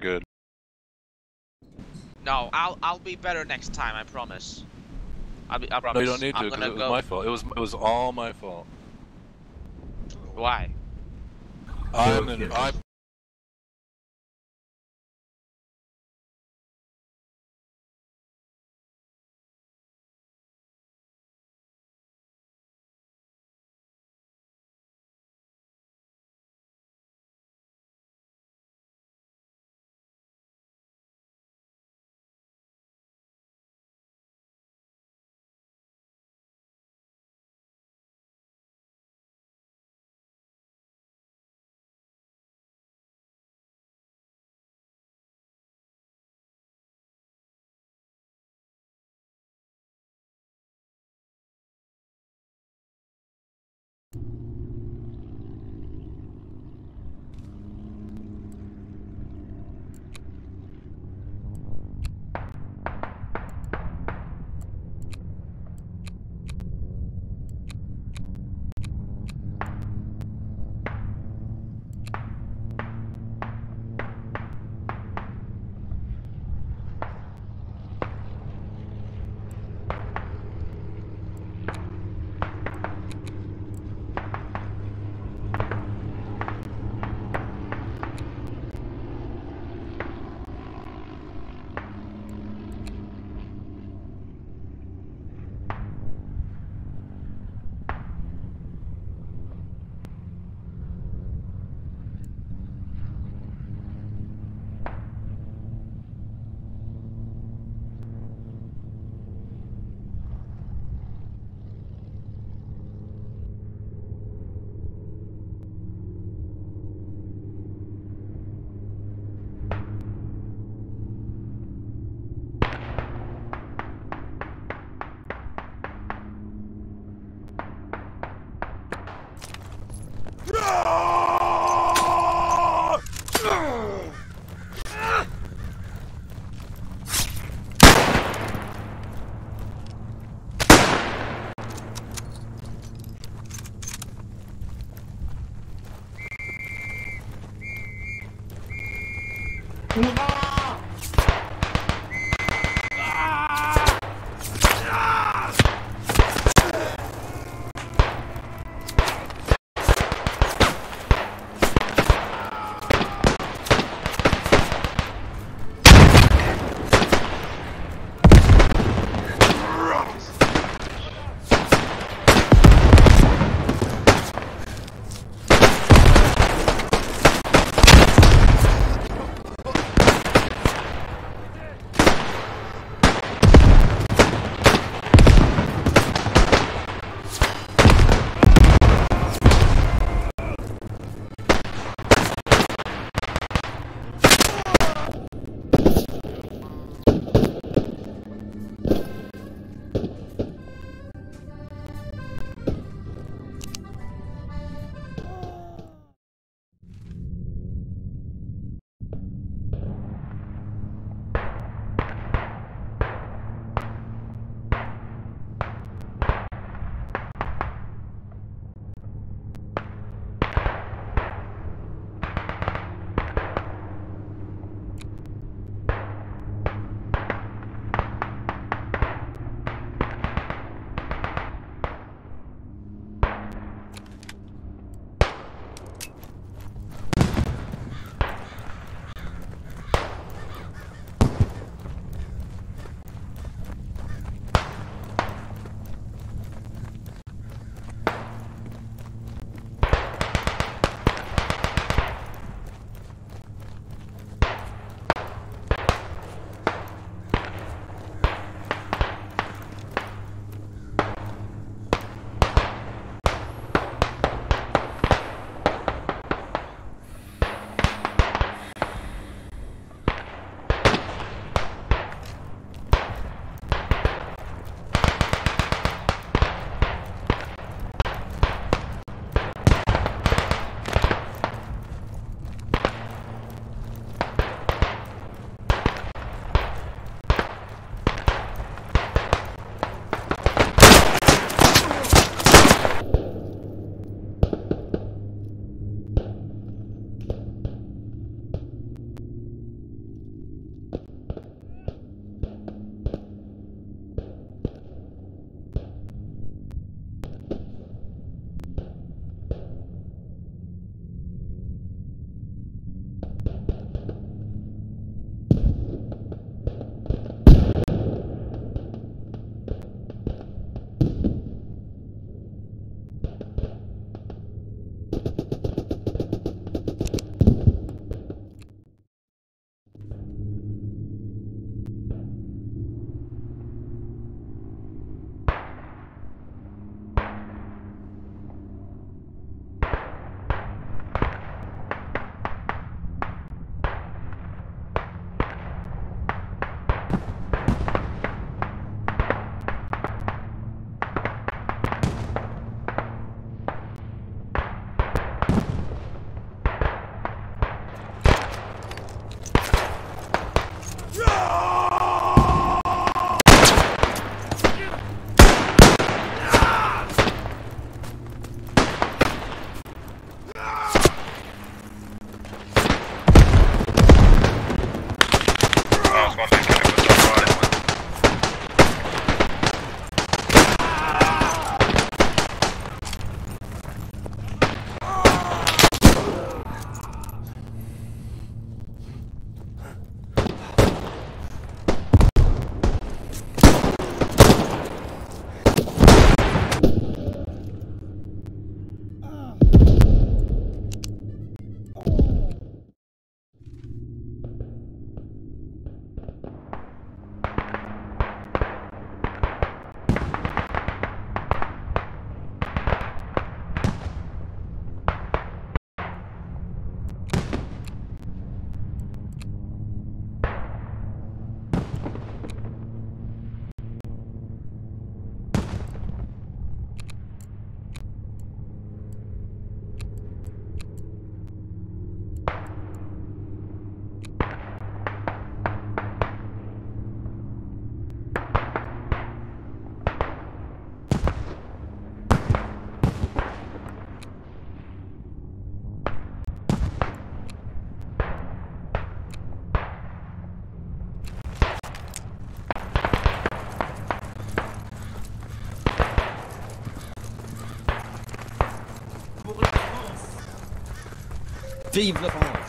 good. No, I'll I'll be better next time. I promise. I'll be. I promise. No, you don't need to I'm because gonna it was go. my fault. It was it was all my fault. Why? I'm in, I Vive la France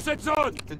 Verfassungsschutz!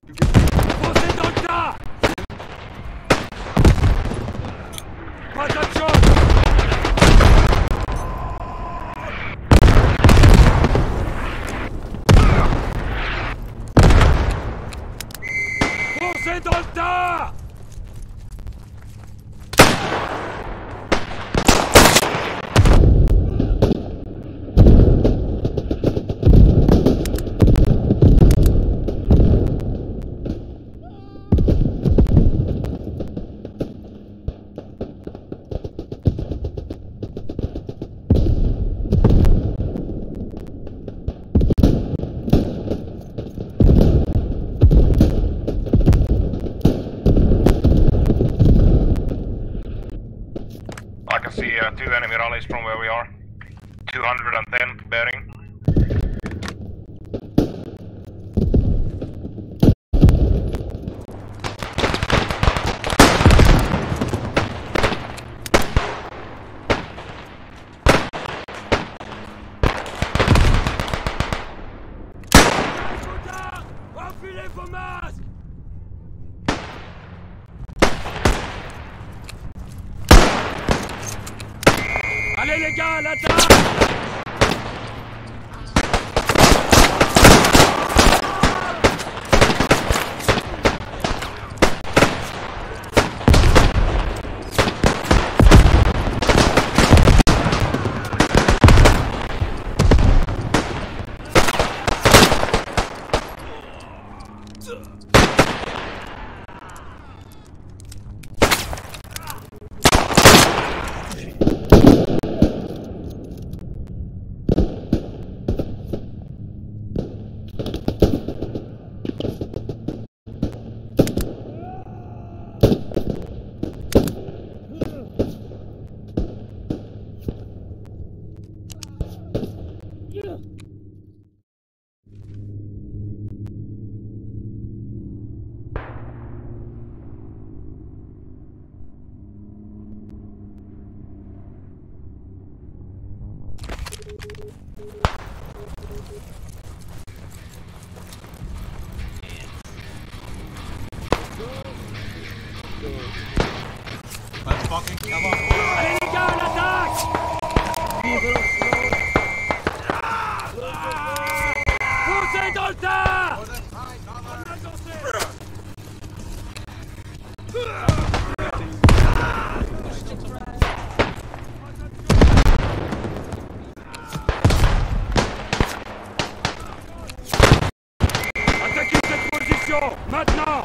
Attention Maintenant.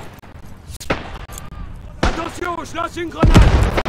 Attention, je lance une grenade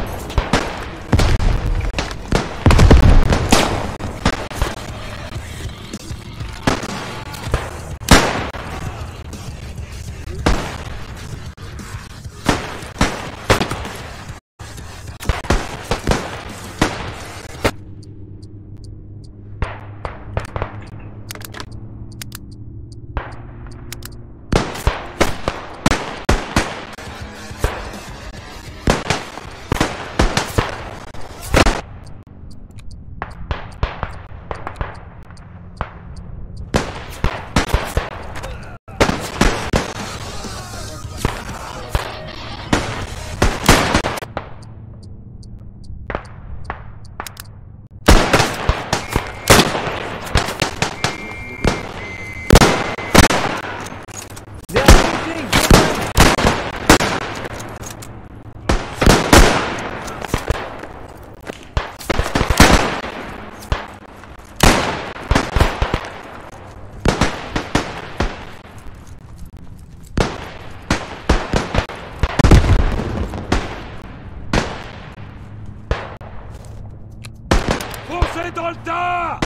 Foncez dans le tas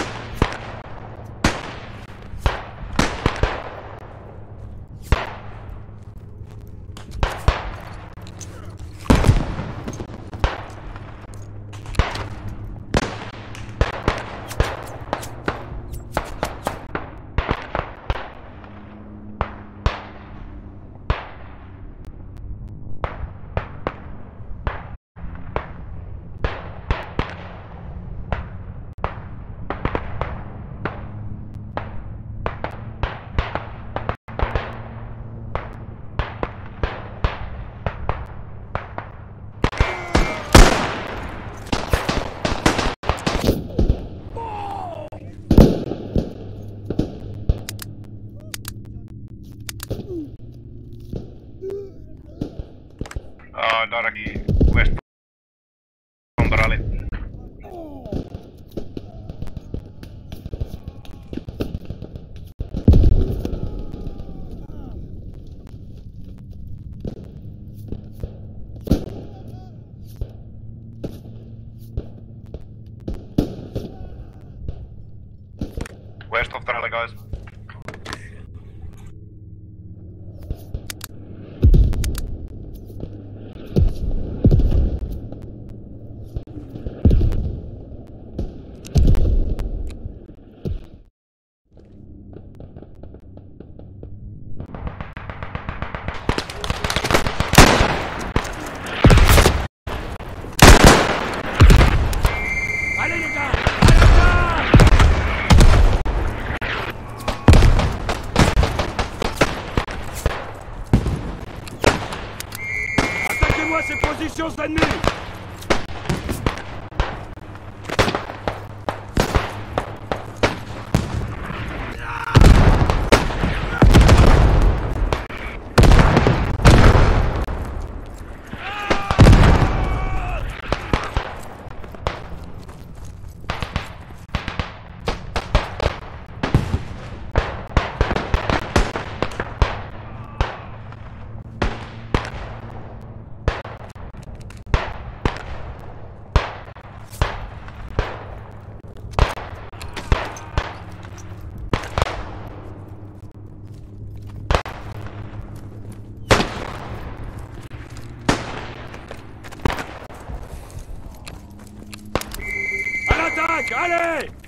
West of rally, guys. Got!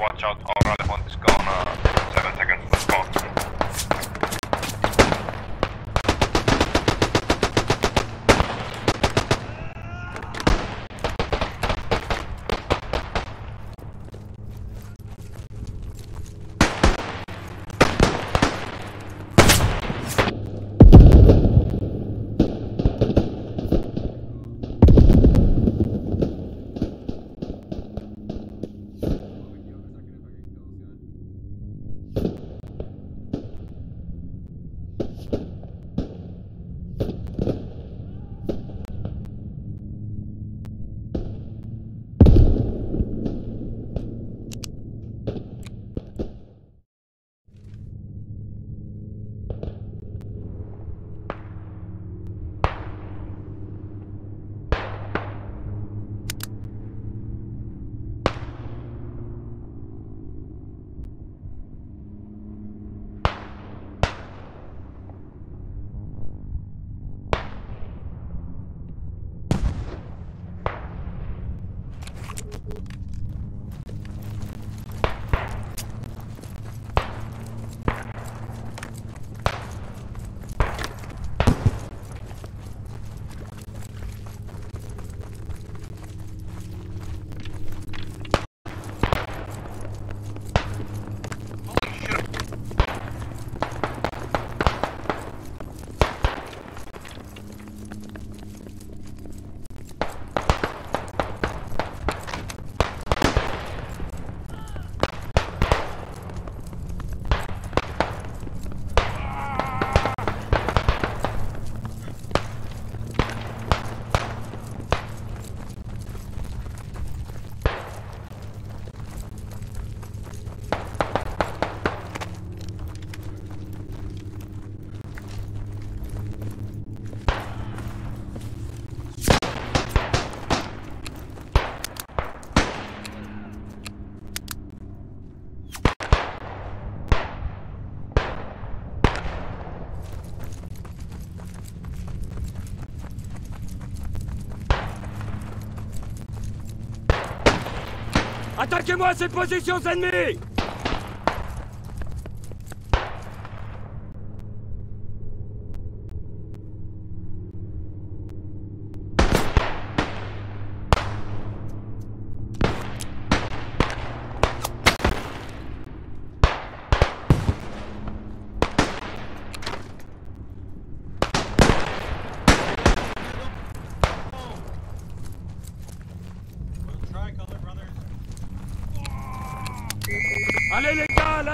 Watch out, rally point is gone, Attaquez-moi ces positions ennemies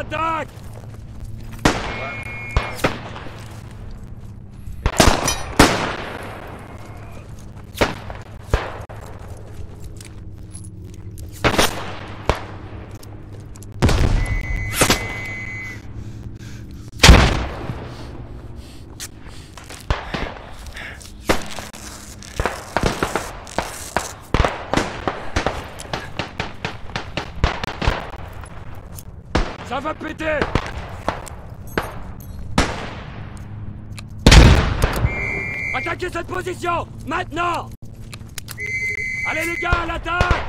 Attack! Va péter. Attaquez cette position Maintenant. Allez les gars, à l'attaque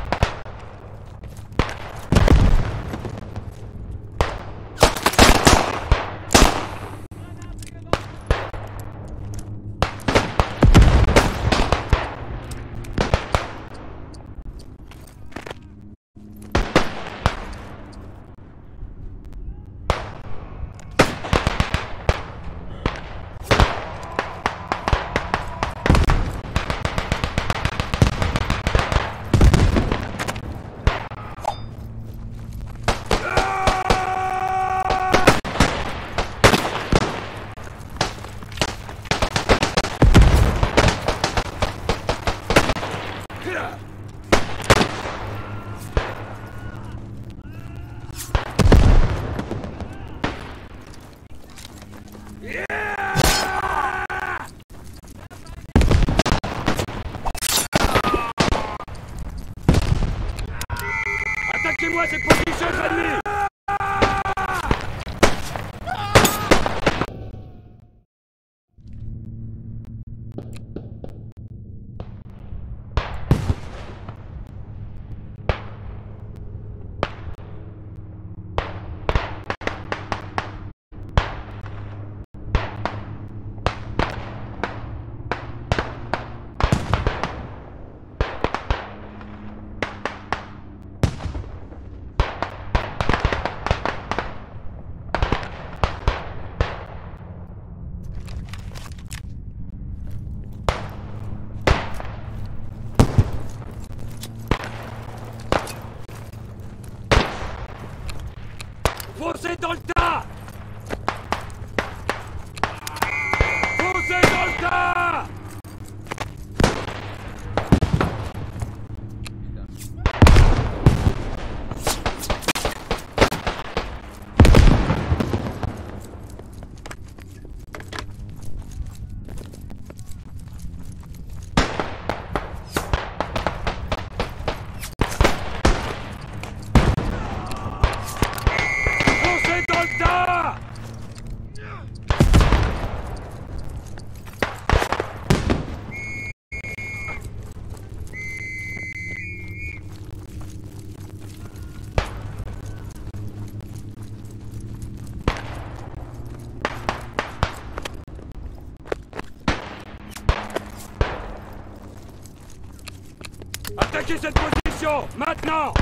Attaquez cette position Maintenant.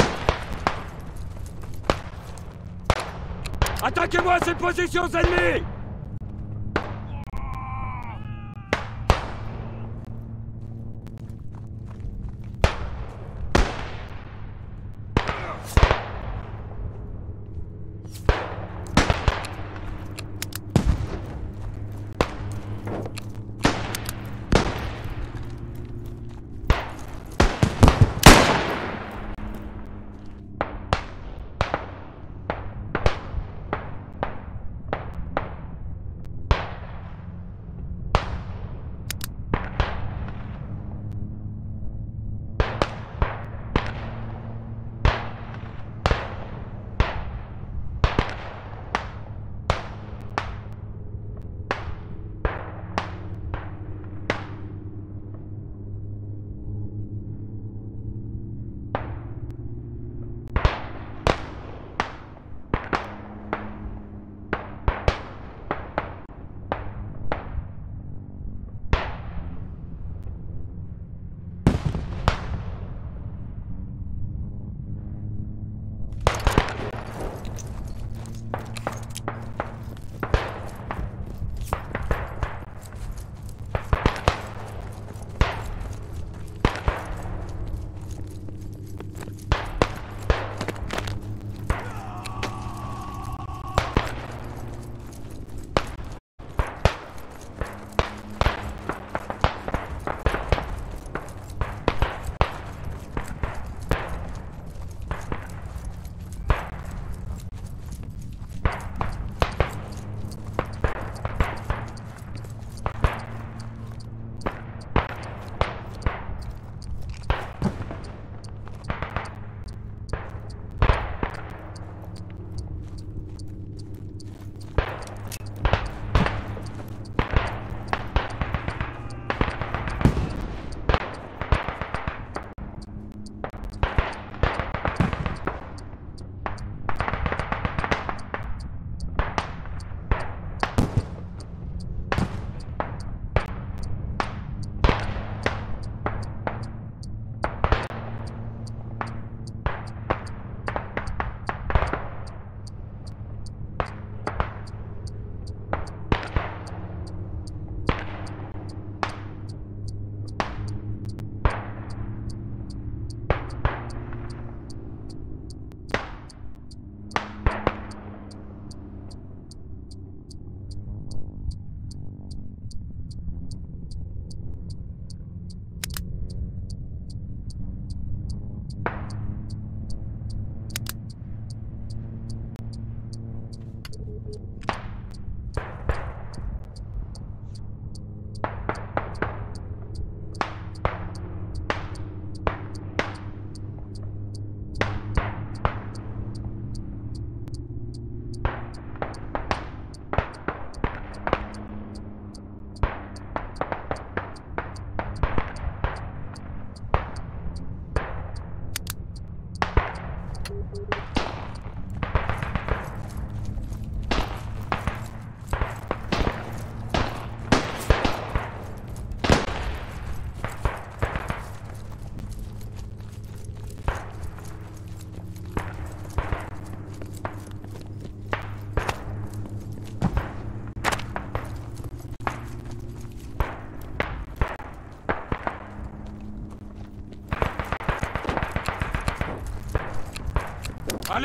Attaquez-moi ces positions ennemies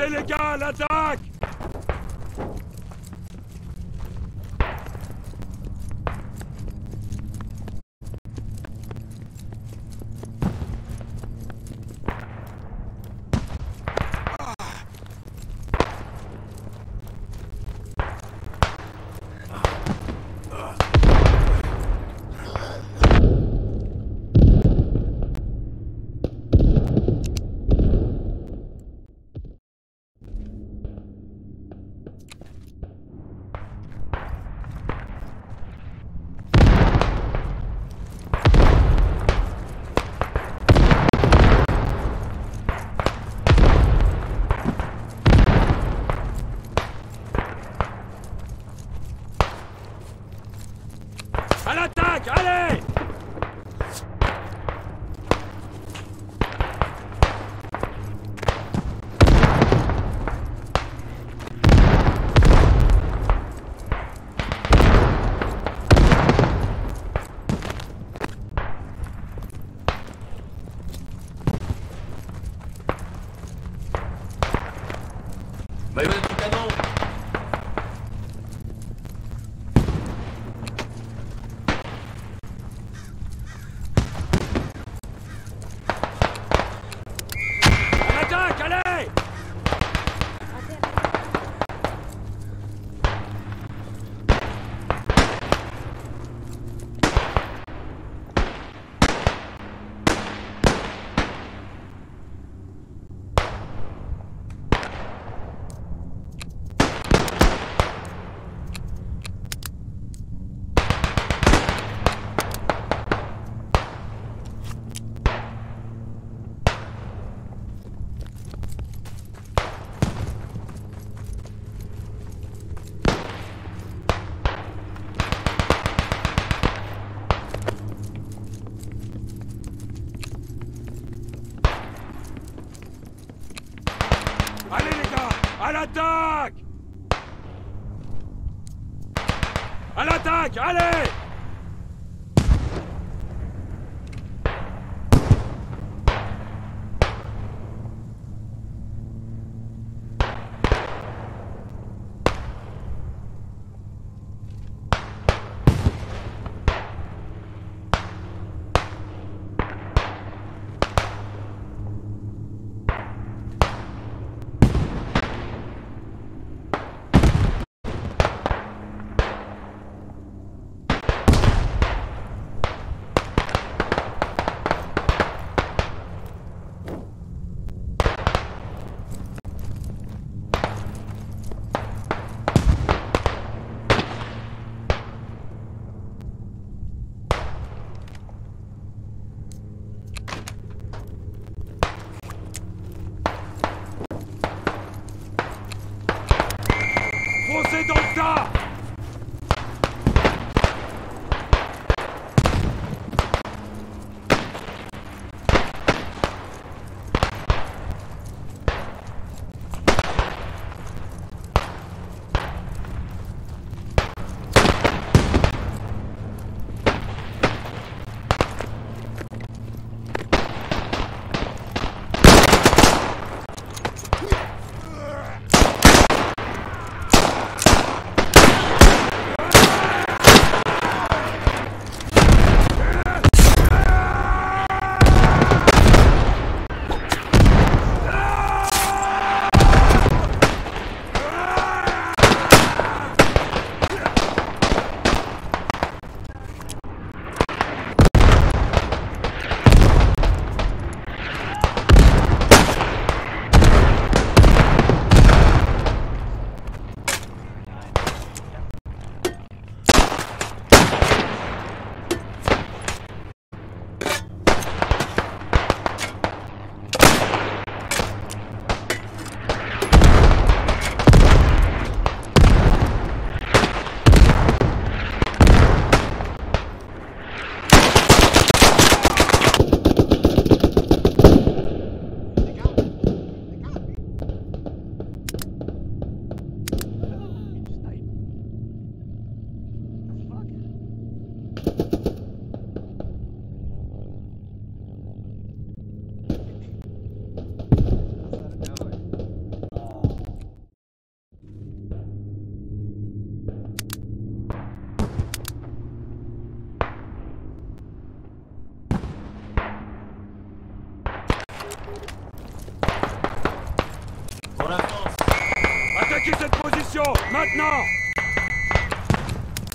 Allez les gars, l'attaque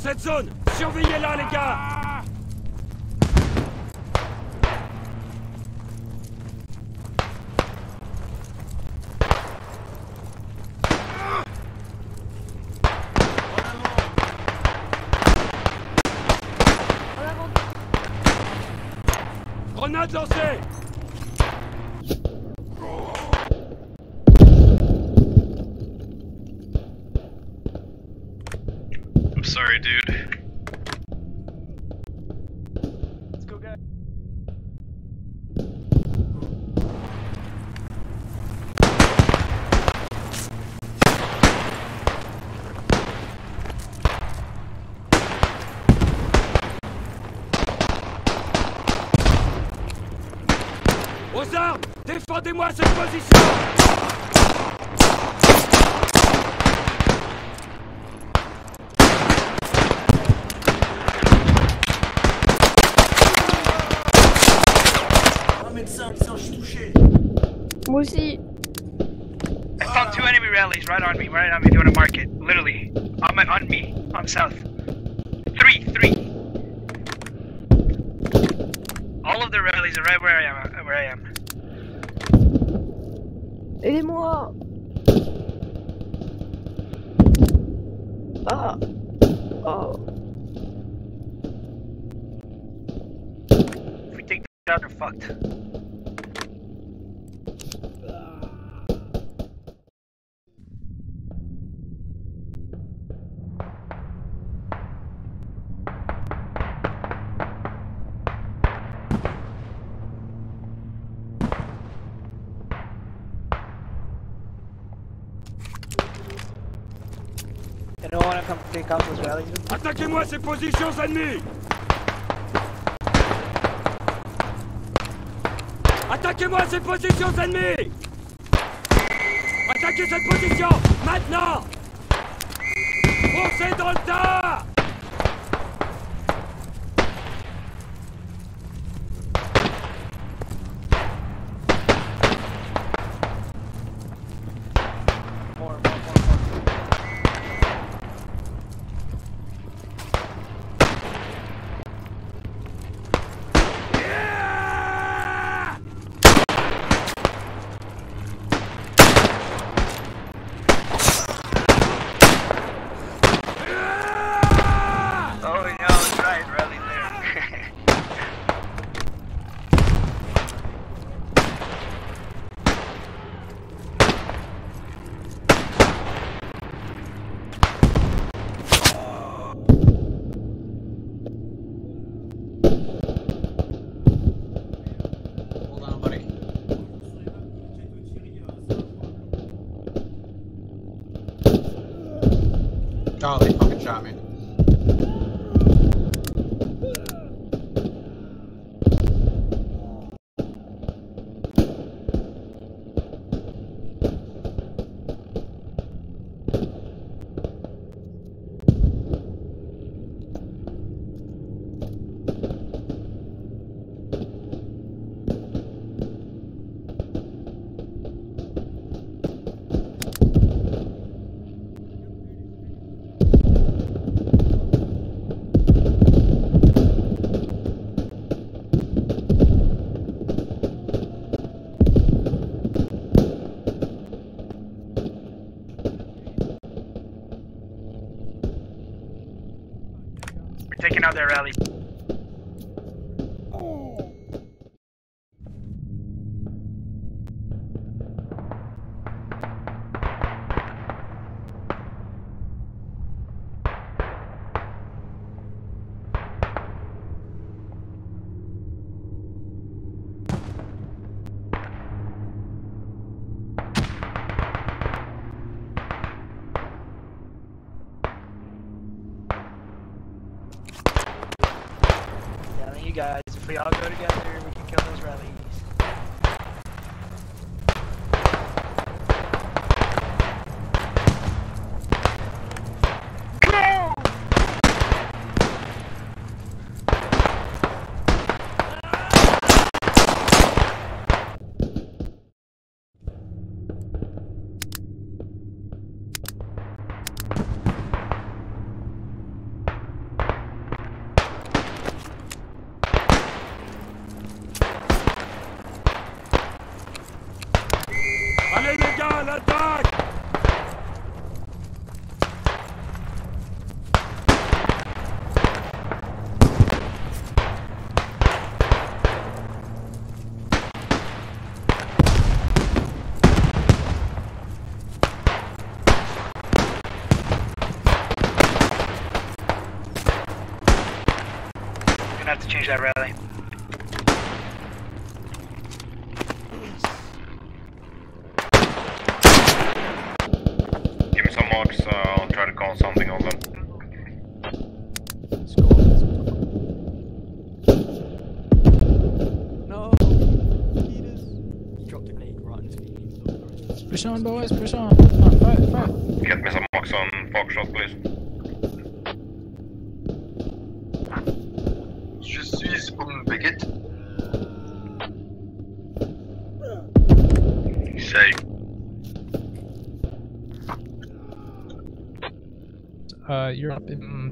Cette zone. Surveillez-la, les gars. Grenade lancée dude. Let's go, guys. Aux armes Défendez-moi cette position right on me, right on me, doing a market. Literally. On my on me. On south. Three, three. All of the rallies are right where I am where I am. Aidez-moi. Ah. Oh. If we take that out, they're fucked. Attaquez-moi ces positions ennemies. Attaquez-moi ces positions ennemies. Attaquez cette position Maintenant. Foncez dans le tas Taking out their rally. Change that rally. Give me some marks, uh, I'll try to call something on them. No! Push on boys, push on!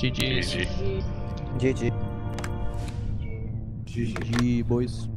GG's. GG. GG. GG, boys.